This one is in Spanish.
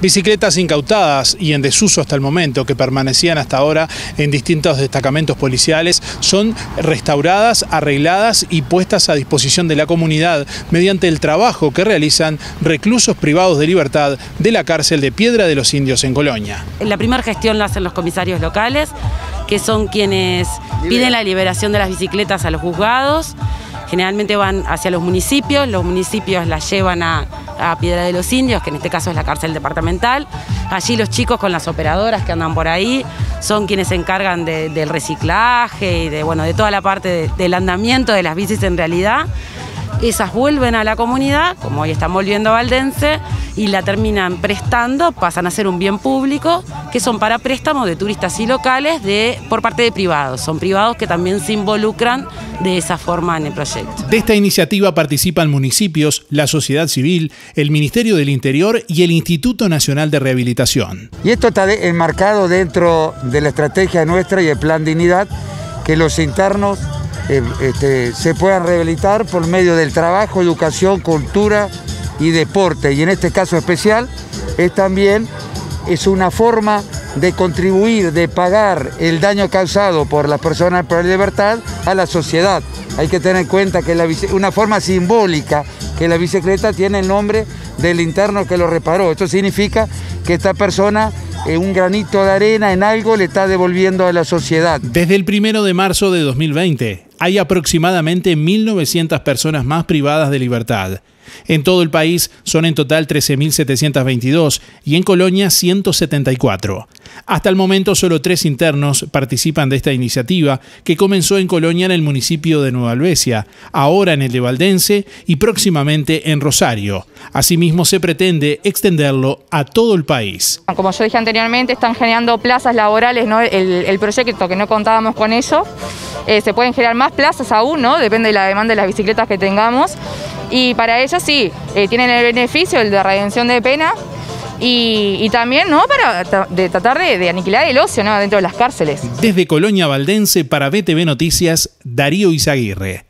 Bicicletas incautadas y en desuso hasta el momento, que permanecían hasta ahora en distintos destacamentos policiales, son restauradas, arregladas y puestas a disposición de la comunidad mediante el trabajo que realizan reclusos privados de libertad de la cárcel de Piedra de los Indios en Colonia. La primera gestión la hacen los comisarios locales, que son quienes piden la liberación de las bicicletas a los juzgados. Generalmente van hacia los municipios, los municipios las llevan a, Piedra de los Indios, que en este caso es la cárcel departamental. Allí los chicos con las operadoras que andan por ahí son quienes se encargan del reciclaje y de, bueno, de toda la parte del andamiento de las bicis en realidad esas vuelven a la comunidad, como hoy están volviendo a Valdense, y la terminan prestando, pasan a ser un bien público, que son para préstamos de turistas y locales de, por parte de privados. Son privados que también se involucran de esa forma en el proyecto. De esta iniciativa participan municipios, la sociedad civil, el Ministerio del Interior y el Instituto Nacional de Rehabilitación. Y esto está enmarcado dentro de la estrategia nuestra y el plan dignidad, que los internos eh, este, se puedan rehabilitar por medio del trabajo, educación, cultura y deporte. Y en este caso especial es también es una forma de contribuir, de pagar el daño causado por las personas por la libertad a la sociedad. Hay que tener en cuenta que la, una forma simbólica que la bicicleta tiene el nombre del interno que lo reparó. Esto significa que esta persona eh, un granito de arena en algo le está devolviendo a la sociedad. Desde el primero de marzo de 2020 hay aproximadamente 1.900 personas más privadas de libertad. En todo el país son en total 13.722 y en Colonia 174. Hasta el momento solo tres internos participan de esta iniciativa que comenzó en Colonia en el municipio de Nueva Albesia, ahora en el de Valdense y próximamente en Rosario. Asimismo se pretende extenderlo a todo el país. Como yo dije anteriormente, están generando plazas laborales, ¿no? el, proyecto que no contábamos con eso. Eh, se pueden generar más plazas aún, ¿no? depende de la demanda de las bicicletas que tengamos. Y para ellos sí, eh, tienen el beneficio el de redención de pena y, también ¿no? para tratar de, de, aniquilar el ocio ¿no? dentro de las cárceles. Desde Colonia Valdense para BTV Noticias, Darío Izaguirre.